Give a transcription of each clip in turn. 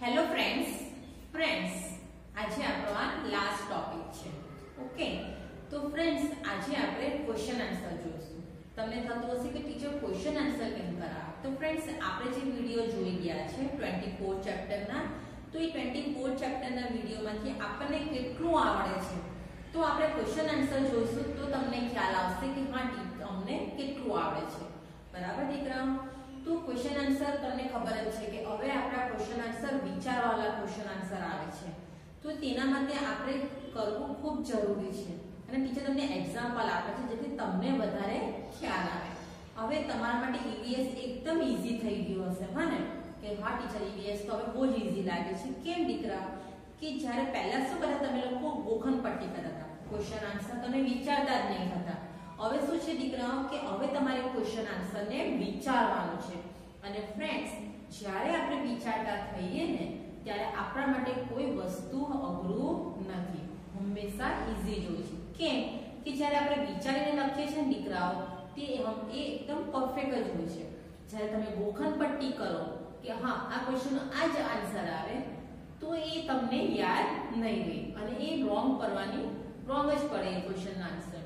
Hello friends friends આજે આપણો આ લાસ્ટ ટોપિક છે. ઓકે તો ફ્રેન્ડ્સ આજે આપણે ક્વેશ્ચન આન્સર જોઈશું. તમને થતું હશે કે ટીચર ક્વેશ્ચન આન્સર કેમ કરાવે? તો ફ્રેન્ડ્સ આપણે જે વીડિયો જોઈ ગયા છે 24 ચેપ્ટરના તો એ 24 ચેપ્ટરના વિડીયોમાંથી આપણને કેટલું આવડે છે? તો આપણે ક્વેશ્ચન આન્સર જોઈશું તો તમને ખ્યાલ આવશે કે હા અમને કેટલું આવડે છે. બરાબર દીકરા તો ક્વેશ્ચન આન્સર તમને ખબર જ છે કે હવે આપણા ક્વેશ્ચન આન્સર વિચારવાળા ક્વેશ્ચન આન્સર આવે છે તો તેના માટે આપણે કરવું ખૂબ જરૂરી છે. અને ટીચર તમને એક્ઝામ્પલ આપે છે જેથી તમને વધારે ખ્યાલ આવે. હવે તમારા માટે ઈવીએસ એકદમ ઈઝી થઈ ગયું હશે, હા કે હા ટીચર ઈવીએસ તો હવે બહુ જ ઈઝી લાગે છે. કેમ દીકરા? કે જ્યારે પહેલા શું કરતા તમે લોકો ગોખણ પટ્ટી કરતા હતા. ક્વેશ્ચન આન્સર તમે વિચારતા જ નહીં હતા. હવે શું છે દીકરાઓ? કે હવે તમારે ક્વેશ્ચન આન્સરને વિચારવાનું છે. અને ફ્રેન્ડ્સ જ્યારે આપણે વિચારતા થઈએ ને ત્યારે આપણા માટે કોઈ વસ્તુ અઘરું નથી. હંમેશા ઈઝી જ હોય છે. કેમ? કે જ્યારે આપણે વિચારીને લખીએ છીએ દીકરાઓ, તે એ એકદમ પરફેક્ટ જ હોય છે. જ્યારે તમે ગોખણ પટ્ટી કરો કે હા, આ ક્વેશ્ચનનો આ જ આન્સર આવે, તો એ તમને યાદ નહીં રહે. અને એ રોંગ કરવાની રોંગ જ પડે એ ક્વેશ્ચનનો આન્સર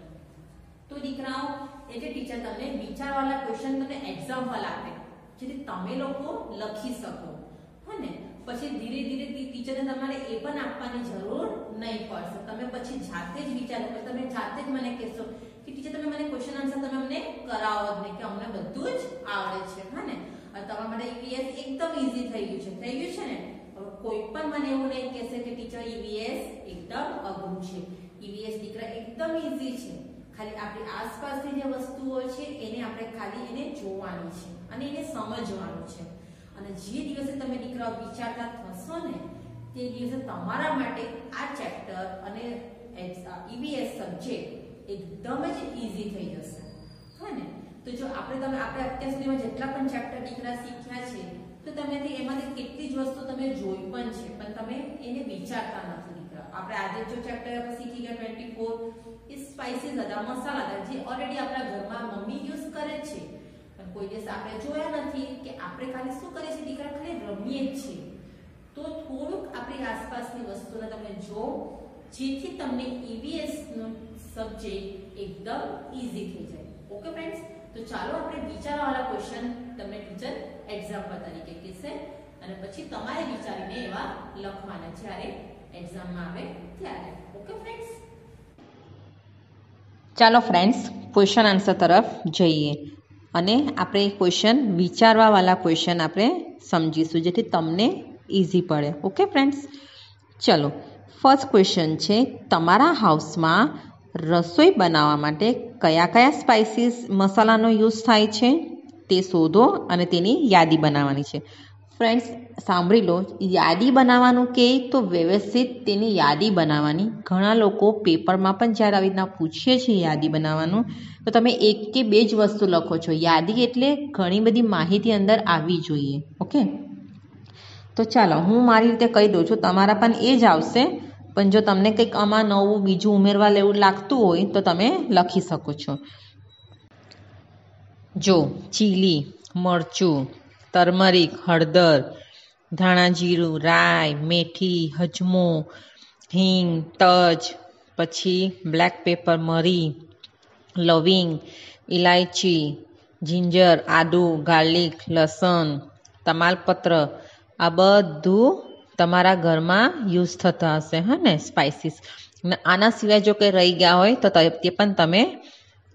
તો દીકરાઓ એટલે ટીચર તમને વિચારવાળા ક્વેશ્ચન તમને એક્ઝામ્પલ આપે, જેથી તમે લોકો લખી શકો. હો ને, પછી ધીરે ધીરે ટીચરને તમારે એ પણ આપવાની જરૂર નહીં પડશે. તમે પછી જાતે જ વિચારો પછી તમે જાતે જ મને કહેશો કે ટીચર, તમે મને ક્વેશ્ચન આન્સર તમે અમને કરાવો જ નહીં, કે અમને બધું જ આવડે છે, હા ને? તમારા માટે ઈવીએસ એકદમ ઈઝી થઈ ગયું છે. થઈ ગયું છે ને? કોઈ પણ મને એવું નહીં કહેશે કે ટીચર ઈવીએસ એકદમ અઘરું છે. ઈવીએસ દીકરા એકદમ ઈઝી છે. ખાલી આપણી આસપાસની જે વસ્તુઓ છે, એને આપણે ખાલી એને જોવાની છે અને એને સમજવાનું છે. અને જે દિવસે તમે દીકરાઓ વિચારતા થશો ને, તે દિવસે તમારા માટે આ ચેપ્ટર અને ઈવીએસ સબ્જેક્ટ એકદમ જ ઇઝી થઈ જશે. હા ને? તો જો આપણે તમે, આપણે અત્યાર સુધીમાં જેટલા પણ ચેપ્ટર દીકરા શીખ્યા છે, તો તમે એમાંથી કેટલી જ વસ્તુ તમે જોઈ પણ છે, પણ તમે એને વિચારતા નથી દીકરા. આપણે આજે જો ચેપ્ટર આપણે શીખી ગયા ટ્વેન્ટી ફોર એ સ્પાઇસીસ હતા, મસાલા હતા, જે ઓલરેડી આપણા ઘરમાં મમ્મી યુઝ કરે છે. પણ કોઈ દિવસ આપણે જોયા નથી કે આપણે ખાલી શું કરીએ છીએ દીકરા છીએ તો થોડુંક આપણી આસપાસની વસ્તુને તમે જો જેથી તમને ઈવીએસ નો સબ્જેક્ટ એકદમ ઈઝી થઈ જાય. ઓકે ફ્રેન્ડ્સ તો ચાલો આપણે વિચારવાળા ક્વેશ્ચન તમને ટીચર એક્ઝામ્પલ તરીકે કહેશે. અને પછી તમારે વિચારીને એવા લખવાના જ્યારે એક્ઝામમાં આવે ત્યારે. ઓકે ફ્રેન્ડ્સ ચાલો ફ્રેન્ડ્સ ક્વેશ્ચન આન્સર તરફ જઈએ. અને આપણે ક્વેશ્ચન વિચારવાવાળા ક્વેશ્ચન આપણે સમજીશું જેથી તમને ઇઝી પડે. ઓકે ફ્રેન્ડ્સ ચલો ફર્સ્ટ ક્વેશ્ચન છે, તમારા હાઉસમાં રસોઈ બનાવવા માટે કયા કયા સ્પાઇસીસ મસાલાનો યુઝ થાય છે? તે શોધો અને તેની યાદી બનાવવાની છે. ફ્રેન્ડ્સ સાંભળી લો. યાદી બનાવવાનું કે તો વ્યવસ્થિત તેની યાદી બનાવવાની. ઘણા લોકો પેપરમાં પણ જ્યારે આવી રીતના પૂછીએ છીએ યાદી બનાવવાનું, તો તમે એક કે બે જ વસ્તુ લખો છો. યાદી એટલે ઘણી બધી માહિતી અંદર આવવી જોઈએ. ઓકે તો ચાલો, હું મારી રીતે કહી દઉં છું. તમારા પણ એ જ આવશે. પણ જો તમને કંઈક આમાં નવું, બીજું ઉમેરવા લેવું લાગતું હોય, તો તમે લખી શકો છો. જો, ચીલી, મરચું ટર્મરિક હળદર, ધાણા જીરું, રાઈ, મેથી, હજમો, હિંગ, તજ, પછી બ્લેક પેપર, મરી, લવિંગ ઇલાયચી જિંજર, આદુ, ગાર્લિક, લસણ, તમાલપત્ર, આ બધું તમારા ઘરમાં યુઝ થતા હશે, હા ને, સ્પાઇસીસ. આના સિવાય જો કંઈ રહી ગયા હોય તો તે પણ તમે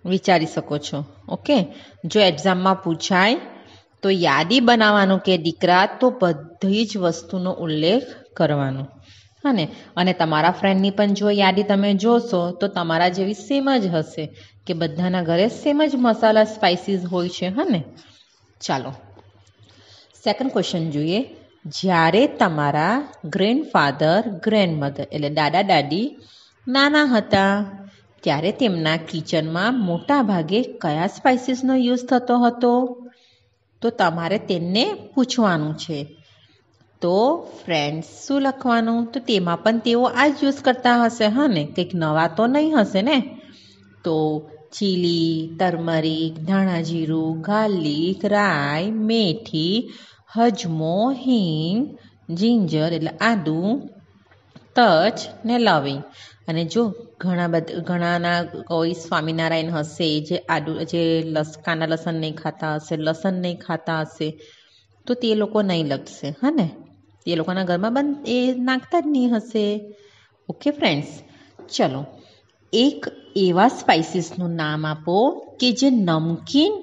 વિચારી શકો છો, ઓકે? જો એક્ઝામમાં પૂછાય તો યાદી બનાવવાનું કે દીકરા, તો બધી જ વસ્તુનો ઉલ્લેખ કરવાનો. હા ને અને તમારા ફ્રેન્ડની પણ જો યાદી તમે જોશો, તો તમારા જેવી સેમ જ હશે કે બધાના ઘરે સેમ જ મસાલા સ્પાઇસીસ હોય છે, હા ને? ચાલો. સેકન્ડ ક્વેશ્ચન જોઈએ. જ્યારે તમારા ગ્રેન્ડફાધર ગ્રેન્ડમધર એટલે દાદા, દાદી નાના હતા, ત્યારે તેમના કિચનમાં મોટા ભાગે કયા સ્પાઇસીસનો યુઝ થતો હતો? તો તમારે તેમને પૂછવાનું છે. તો ફ્રેન્ડ્સ શું લખવાનું? તો તેમાં પણ તેઓ આ જ યુઝ કરતા હશે, હા ને? કંઈક નવા તો નહીં હશે ને? તો ચીલી ટર્મરિક ધાણા જીરું, ગાર્લિક, રાઈ, મેથી, હજમો, હિંગ, જિંજર એટલે આદુ તજ ને લવિંગ. અને જો ઘણા બધા, ઘણાના કોઈ સ્વામિનારાયણ હશે, જે આદુ જે લસ કાના લસણ નહીં ખાતા હશે, લસણ નહીં ખાતા હશે, તો તે લોકો નહીં લગશે હા ને? તે લોકોના ઘરમાં બંધ, એ નાખતા જ નહીં હશે. ઓકે ફ્રેન્ડ્સ, ચલો. એક એવા સ્પાઇસીસનું નામ આપો કે જે નમકીન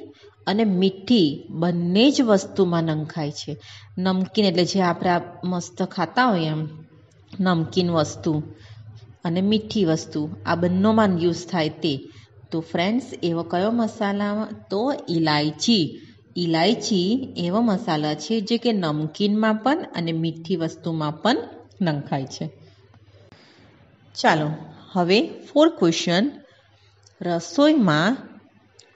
અને મીઠી બંને જ વસ્તુમાં નંખાય છે. નમકીન એટલે જે આપણે મસ્ત ખાતા હોઈએ એમ. નમકીન વસ્તુ અને મીઠી વસ્તુ, આ બંનેમાં યુઝ થાય તે. તો ફ્રેન્ડ્સ એવો કયો મસાલા? તો ઇલાયચી ઇલાયચી એવો મસાલા છે જે કે નમકીનમાં પણ અને મીઠી વસ્તુમાં પણ નંખાય છે. ચાલો, હવે ફોર ક્વેશ્ચન રસોઈમાં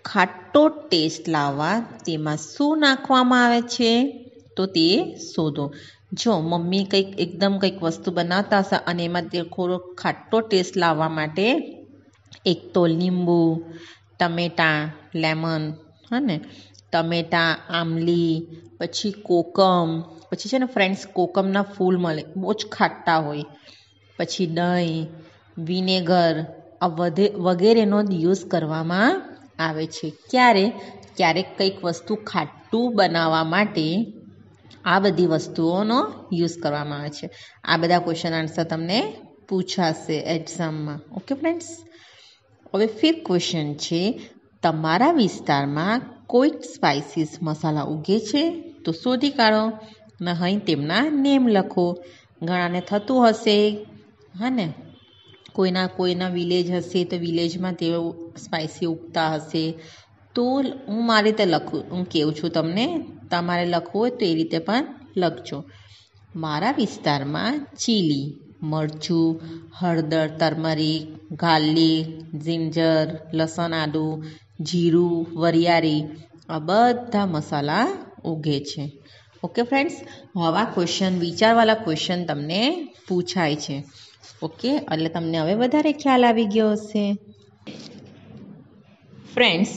ખાટો ટેસ્ટ લાવવા તેમાં શું નાખવામાં આવે છે? તો તે શોધો. જો મમ્મી કંઈક એકદમ કંઈક વસ્તુ બનાવતા હશે અને એમાં તે થોડો ખાટો ટેસ્ટ લાવવા માટે એક તો લીંબુ, ટમેટાં લેમન હા ને? ટમેટાં આમલી પછી કોકમ, પછી છે ને ફ્રેન્ડ્સ કોકમના ફૂલ મળે, બહુ જ ખાટા હોય. પછી દહીં વિનેગર આ વધે, વગેરેનો યુઝ કરવામાં આવે છે. ક્યારે? ક્યારેક કંઈક વસ્તુ ખાટું બનાવવા માટે આ બધી વસ્તુઓનો યુઝ કરવામાં આવે છે. આ બધા ક્વેશ્ચન આન્સર તમને પૂછાશે એક્ઝામમાં ઓકે ફ્રેન્ડ્સ હવે ફિફ્થ ક્વેશ્ચન છે, તમારા વિસ્તારમાં કોઈ સ્પાઇસીસ મસાલા ઉગે છે? તો શોધી કાઢો. ને અહીં તેમના નેમ લખો. ઘણાને થતું હશે, હા ને? કોઈના કોઈના વિલેજ હશે તો વિલેજમાં તેઓ સ્પાઇસી ઉગતા હશે. તો હું મારી રીતે લખું, હું કહું છું તમને? તમારે લખવું હોય તો એ રીતે પણ લખજો. મારા વિસ્તારમાં ચીલી, મરચું, હળદર ટર્મરિક ગાર્લિક, જિંજર, લસણ આદુ, જીરું, વરિયાળી આ બધા મસાલા ઉગે છે. ઓકે ફ્રેન્ડ્સ આવા ક્વેશ્ચન વિચારવાળા ક્વેશ્ચન તમને પૂછાય છે. ઓકે, એટલે તમને હવે વધારે ખ્યાલ આવી ગયો હશે. ફ્રેન્ડ્સ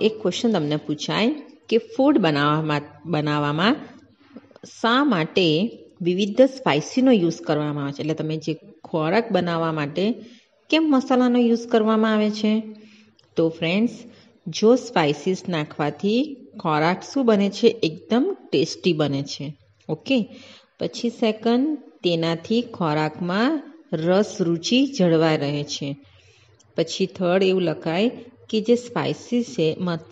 એક ક્વેશ્ચન તમને પૂછાય. કે ફૂડ બનાવવામાં બનાવવામાં શા માટે વિવિધ સ્પાઇસીનો યુઝ કરવામાં આવે છે? એટલે તમે જે ખોરાક બનાવવા માટે કેમ મસાલાનો યુઝ કરવામાં આવે છે? તો ફ્રેન્ડ્સ જો સ્પાઇસીસ નાખવાથી ખોરાક શું બને છે? એકદમ ટેસ્ટી બને છે. ઓકે પછી સેકન્ડ તેનાથી ખોરાકમાં રસ, રુચિ જળવાઈ રહે છે. પછી થર્ડ એવું લખાય કે જે સ્પાઇસી છે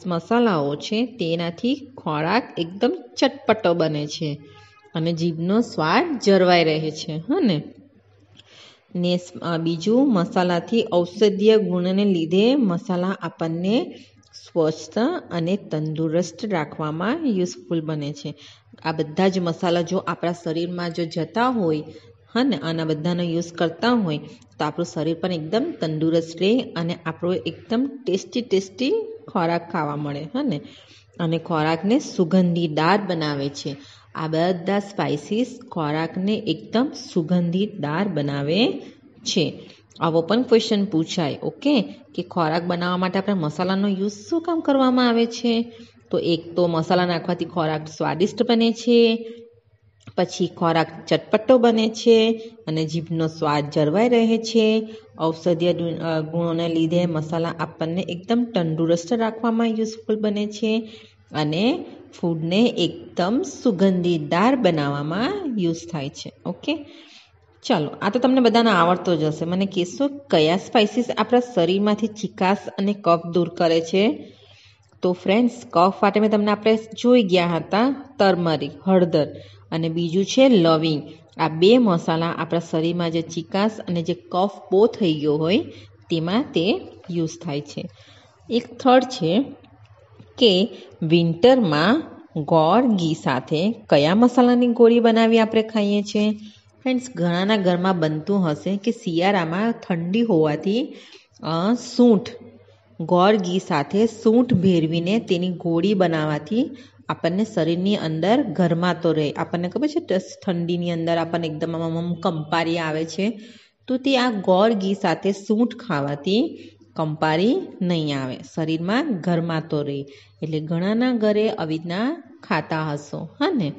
મસાલાઓ છે, તેનાથી ખોરાક એકદમ ચટપટો બને છે અને જીભનો સ્વાદ જળવાઈ રહે છે, હા ને? ને બીજું મસાલાથી ઔષધીય ગુણને લીધે મસાલા આપણને સ્વસ્થ અને તંદુરસ્ત રાખવામાં યુઝફુલ બને છે. આ બધા જ મસાલા જો આપણા શરીરમાં જો જતા હોય હા ને આના બધાનો યુઝ કરતા હોય, તો આપણું શરીર પણ એકદમ તંદુરસ્ત રહે અને આપણો એકદમ ટેસ્ટી ટેસ્ટી ખોરાક ખાવા મળે, હા ને? અને ખોરાકને સુગંધીદાર બનાવે છે. આ બધા સ્પાઇસીસ ખોરાકને એકદમ સુગંધીદાર બનાવે છે. આવો પણ ક્વેશ્ચન પૂછાય ઓકે કે ખોરાક બનાવવા માટે આપણે મસાલાનો યુઝ શું કામ કરવામાં આવે છે? તો એક તો મસાલા નાખવાથી ખોરાક સ્વાદિષ્ટ બને છે પછી ખોરાક ચટપટો બને છે અને જીભનો સ્વાદ જળવાઈ રહે છે. ઔષધીય ગુણોને લીધે મસાલા આપણને એકદમ તંદુરસ્ત રાખવામાં યુઝફુલ બને છે અને ફૂડને એકદમ સુગંધીદાર બનાવવામાં યુઝ થાય છે. ઓકે? ચાલો, આ તો તમને બધાને આવડતો જ હશે. મને કહેશો કયા સ્પાઇસીસ આપણા શરીરમાંથી ચિકાસ અને કફ દૂર કરે છે? તો ફ્રેન્ડ્સ, કફ માટે મેં તમને આપણે જોઈ ગયા હતા તરમરી, હળદર. અને બીજું છે લવિંગ. આ બે મસાલા આપણા શરીરમાં જે ચિકાસ અને જે કફ બહુ થઈ ગયો હોય, તેમાં તે યુઝ થાય છે. એક થર્ડ છે કે વિન્ટરમાં ગોળ ઘી સાથે કયા મસાલાની ગોળી બનાવી આપણે ખાઈએ છીએ? ફ્રેન્ડ્સ, ઘણાના ઘરમાં બનતું હશે કે શિયાળામાં ઠંડી હોવાથી સૂંઠ ગોળ ઘી સાથે સૂંઠ ભેરવીને તેની ગોળી બનાવવાથી આપણને શરીરની અંદર ગરમાતો રહે. આપણને ખબર છે ઠંડીની અંદર આપણને એકદમ આમ કંપારી આવે છે. તો તે આ ગોળ ઘી સાથે સૂંઠ ખાવાથી કંપારી નહીં આવે. શરીરમાં ગરમાતો રહે. એટલે ઘણાના ઘરે આવી રીતના ખાતા હશો. હા ને?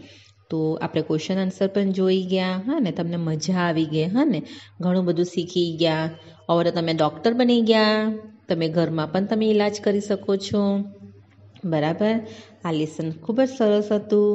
તો આપણે ક્વેશ્ચન આન્સર પણ જોઈ ગયા. હા ને? તમને મજા આવી ગઈ. હા ને? ઘણું બધું શીખી ગયા. હવે તમે ડૉક્ટર બની ગયા. તમે ઘરમાં પણ તમે ઈલાજ કરી શકો છો. બરાબર? આ લેસન ખૂબ જ સરસ હતું.